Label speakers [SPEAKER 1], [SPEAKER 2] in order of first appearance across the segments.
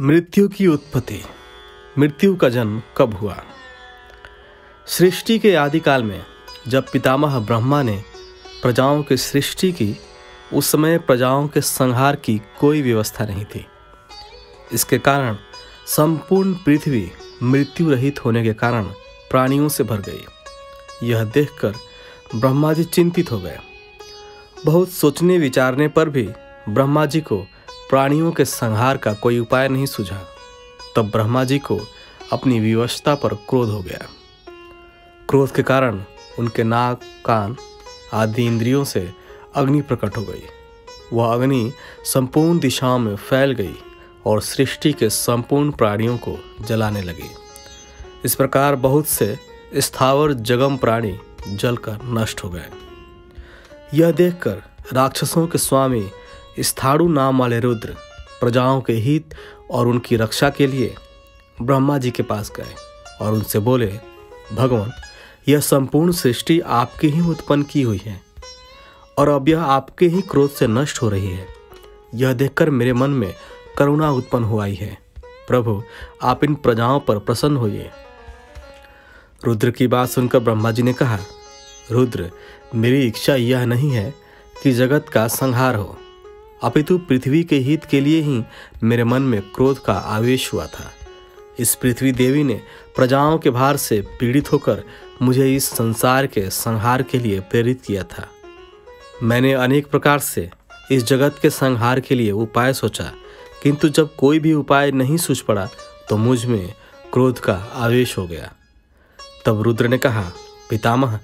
[SPEAKER 1] मृत्यु की उत्पत्ति। मृत्यु का जन्म कब हुआ? सृष्टि के आदिकाल में, जब पितामह ब्रह्मा ने प्रजाओं की सृष्टि की, उस समय प्रजाओं के संहार की कोई व्यवस्था नहीं थी। इसके कारण संपूर्ण पृथ्वी मृत्यु रहित होने के कारण प्राणियों से भर गई। यह देखकर ब्रह्मा जी चिंतित हो गए। बहुत सोचने विचारने पर भी ब्रह्मा जी को प्राणियों के संहार का कोई उपाय नहीं सूझा, तब ब्रह्मा जी को अपनी विवशता पर क्रोध हो गया। क्रोध के कारण उनके नाक, कान आदि इंद्रियों से अग्नि प्रकट हो गई। वह अग्नि संपूर्ण दिशाओं में फैल गई और सृष्टि के संपूर्ण प्राणियों को जलाने लगी। इस प्रकार बहुत से स्थावर जगम प्राणी जलकर नष्ट हो गए। यह देखकर राक्षसों के स्वामी स्थाणु नाम वाले रुद्र प्रजाओं के हित और उनकी रक्षा के लिए ब्रह्मा जी के पास गए और उनसे बोले, भगवान, यह संपूर्ण सृष्टि आपके ही उत्पन्न की हुई है और अब यह आपके ही क्रोध से नष्ट हो रही है। यह देखकर मेरे मन में करुणा उत्पन्न हो आई है। प्रभु, आप इन प्रजाओं पर प्रसन्न होइए। रुद्र की बात सुनकर ब्रह्मा जी ने कहा, रुद्र, मेरी इच्छा यह नहीं है कि जगत का संहार हो। अपितु पृथ्वी के हित के लिए ही मेरे मन में क्रोध का आवेश हुआ था। इस पृथ्वी देवी ने प्रजाओं के भार से पीड़ित होकर मुझे इस संसार के संहार के लिए प्रेरित किया था। मैंने अनेक प्रकार से इस जगत के संहार के लिए उपाय सोचा, किंतु जब कोई भी उपाय नहीं सूझ पड़ा तो मुझमें क्रोध का आवेश हो गया। तब रुद्र ने कहा, पितामह,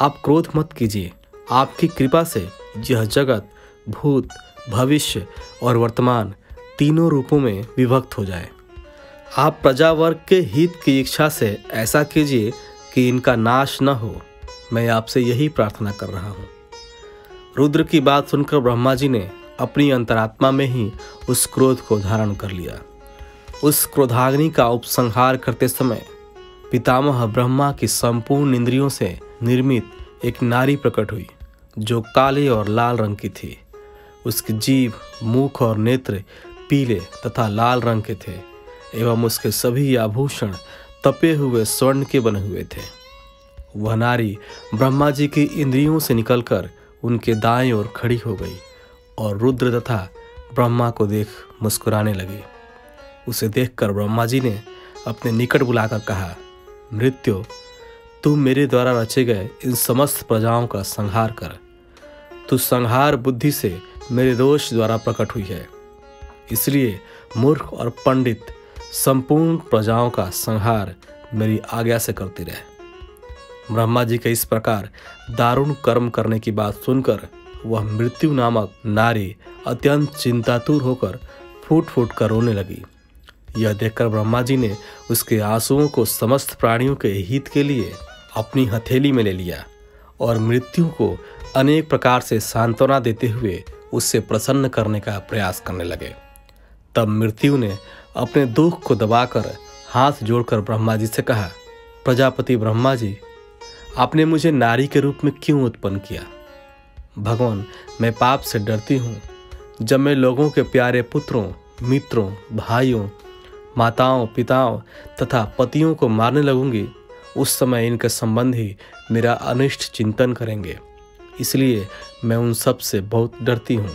[SPEAKER 1] आप क्रोध मत कीजिए। आपकी कृपा से यह जगत, भूत भविष्य और वर्तमान तीनों रूपों में विभक्त हो जाए। आप प्रजा वर्ग के हित की इच्छा से ऐसा कीजिए कि इनका नाश न हो। मैं आपसे यही प्रार्थना कर रहा हूँ। रुद्र की बात सुनकर ब्रह्मा जी ने अपनी अंतरात्मा में ही उस क्रोध को धारण कर लिया। उस क्रोधाग्नि का उपसंहार करते समय पितामह ब्रह्मा की संपूर्ण इंद्रियों से निर्मित एक नारी प्रकट हुई, जो काले और लाल रंग की थी। उसकी जीभ, मुख और नेत्र पीले तथा लाल रंग के थे, एवं उसके सभी आभूषण तपे हुए स्वर्ण के बने हुए थे। वह नारी ब्रह्मा जी की इंद्रियों से निकलकर उनके दाएँ ओर खड़ी हो गई और रुद्र तथा ब्रह्मा को देख मुस्कुराने लगी। उसे देखकर ब्रह्मा जी ने अपने निकट बुलाकर कहा, मृत्यु, तू मेरे द्वारा रचे गए इन समस्त प्रजाओं का संहार कर। तू संहार बुद्धि से मेरे दोष द्वारा प्रकट हुई है। इसलिए मूर्ख और पंडित संपूर्ण प्रजाओं का संहार मेरी आज्ञा से करते रहे। ब्रह्मा जी के इस प्रकार दारुण कर्म करने की बात सुनकर वह मृत्यु नामक नारी अत्यंत चिंतातुर होकर फूट फूट कर रोने लगी। यह देखकर ब्रह्मा जी ने उसके आंसुओं को समस्त प्राणियों के हित के लिए अपनी हथेली में ले लिया और मृत्यु को अनेक प्रकार से सांत्वना देते हुए उससे प्रसन्न करने का प्रयास करने लगे। तब मृत्यु ने अपने दुख को दबाकर हाथ जोड़कर ब्रह्मा जी से कहा, प्रजापति ब्रह्मा जी आपने मुझे नारी के रूप में क्यों उत्पन्न किया? भगवान, मैं पाप से डरती हूँ। जब मैं लोगों के प्यारे पुत्रों, मित्रों, भाइयों, माताओं, पिताओं तथा पतियों को मारने लगूँगी, उस समय इनके संबंधी मेरा अनिष्ट चिंतन करेंगे। इसलिए मैं उन सबसे बहुत डरती हूँ।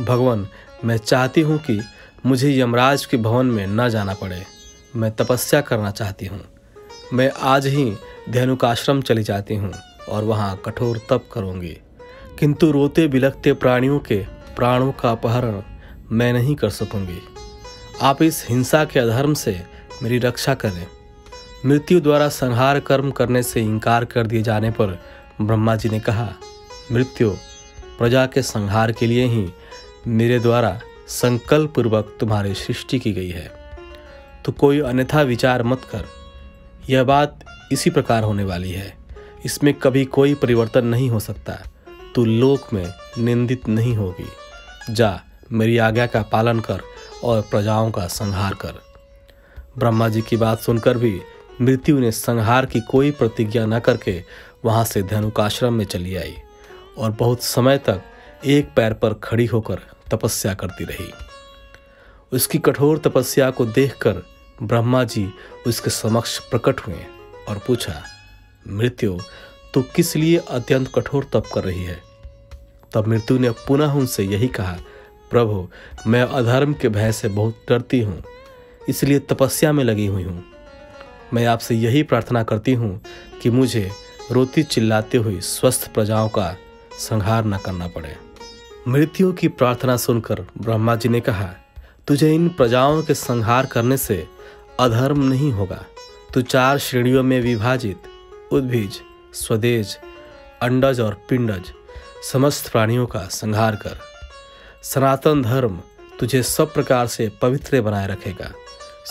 [SPEAKER 1] भगवान, मैं चाहती हूँ कि मुझे यमराज के भवन में न जाना पड़े। मैं तपस्या करना चाहती हूँ। मैं आज ही धेनुकाश्रम चली जाती हूँ और वहाँ कठोर तप करूँगी। किंतु रोते बिलखते प्राणियों के प्राणों का अपहरण मैं नहीं कर सकूँगी। आप इस हिंसा के अधर्म से मेरी रक्षा करें। मृत्यु द्वारा संहार कर्म करने से इनकार कर दिए जाने पर ब्रह्मा जी ने कहा, मृत्यु प्रजा के संहार के लिए ही मेरे द्वारा संकल्प पूर्वक तुम्हारी सृष्टि की गई है। तो कोई अन्यथा विचार मत कर। यह बात इसी प्रकार होने वाली है। इसमें कभी कोई परिवर्तन नहीं हो सकता। तू लोक में निंदित नहीं होगी। जा, मेरी आज्ञा का पालन कर और प्रजाओं का संहार कर। ब्रह्मा जी की बात सुनकर भी मृत्यु ने संहार की कोई प्रतिज्ञा न करके वहाँ से धनुकाश्रम में चली आई। और बहुत समय तक एक पैर पर खड़ी होकर तपस्या करती रही। उसकी कठोर तपस्या को देखकर ब्रह्मा जी उसके समक्ष प्रकट हुए और पूछा, मृत्यु तो किस लिए अत्यंत कठोर तप कर रही है? तब मृत्यु ने पुनः उनसे यही कहा, प्रभु, मैं अधर्म के भय से बहुत डरती हूँ, इसलिए तपस्या में लगी हुई हूँ। मैं आपसे यही प्रार्थना करती हूँ कि मुझे रोती चिल्लाते हुए स्वस्थ प्रजाओं का संहार न करना पड़े। मृत्यु की प्रार्थना सुनकर ब्रह्मा जी ने कहा, तुझे इन प्रजाओं के संहार करने से अधर्म नहीं होगा। तू चार श्रेणियों में विभाजित, उद्भिज, स्वदेज, अंडज और पिंडज, समस्त प्राणियों का संहार कर। सनातन धर्म तुझे सब प्रकार से पवित्र बनाए रखेगा।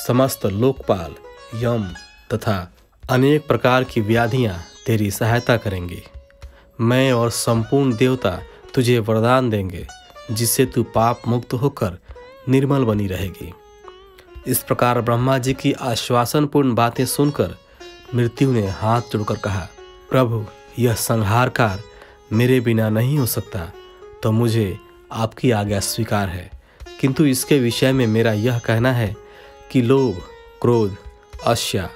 [SPEAKER 1] समस्त लोकपाल, यम तथा अनेक प्रकार की व्याधियाँ तेरी सहायता करेंगी। मैं और संपूर्ण देवता तुझे वरदान देंगे, जिससे तू पाप मुक्त होकर निर्मल बनी रहेगी। इस प्रकार ब्रह्मा जी की आश्वासनपूर्ण बातें सुनकर मृत्यु ने हाथ जोड़कर कहा, प्रभु, यह संहारकार मेरे बिना नहीं हो सकता तो मुझे आपकी आज्ञा स्वीकार है। किंतु इसके विषय में मेरा यह कहना है कि लोभ, क्रोध अश्या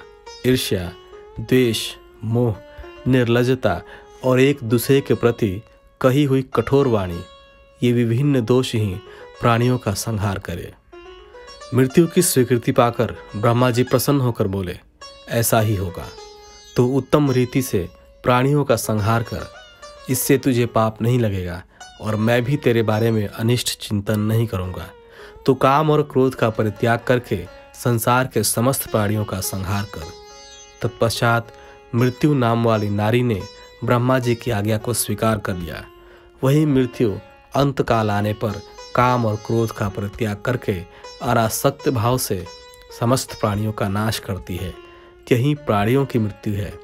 [SPEAKER 1] ईर्ष्या, द्वेष, मोह, निर्लजता और एक दूसरे के प्रति कही हुई कठोर वाणी, ये विभिन्न दोष ही प्राणियों का संहार करे। मृत्यु की स्वीकृति पाकर ब्रह्मा जी प्रसन्न होकर बोले, ऐसा ही होगा। तो उत्तम रीति से प्राणियों का संहार कर, इससे तुझे पाप नहीं लगेगा और मैं भी तेरे बारे में अनिष्ट चिंतन नहीं करूँगा। तो काम और क्रोध का परित्याग करके संसार के समस्त प्राणियों का संहार कर। तत्पश्चात मृत्यु नाम वाली नारी ने ब्रह्मा जी की आज्ञा को स्वीकार कर लिया। वही मृत्यु अंत काल आने पर काम और क्रोध का परित्याग करके अनासक्त भाव से समस्त प्राणियों का नाश करती है। यही प्राणियों की मृत्यु है।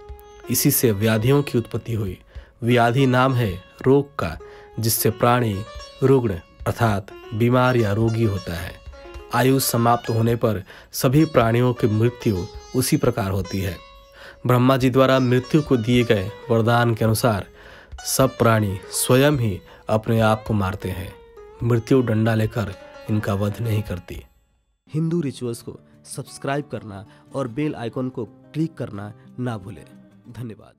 [SPEAKER 1] इसी से व्याधियों की उत्पत्ति हुई। व्याधि नाम है रोग का, जिससे प्राणी रुग्ण अर्थात बीमार या रोगी होता है। आयु समाप्त होने पर सभी प्राणियों की मृत्यु उसी प्रकार होती है। ब्रह्मा जी द्वारा मृत्यु को दिए गए वरदान के अनुसार सब प्राणी स्वयं ही अपने आप को मारते हैं। मृत्यु डंडा लेकर इनका वध नहीं करती।
[SPEAKER 2] हिंदू रिचुअल्स को सब्सक्राइब करना और बेल आइकॉन को क्लिक करना ना भूलें। धन्यवाद।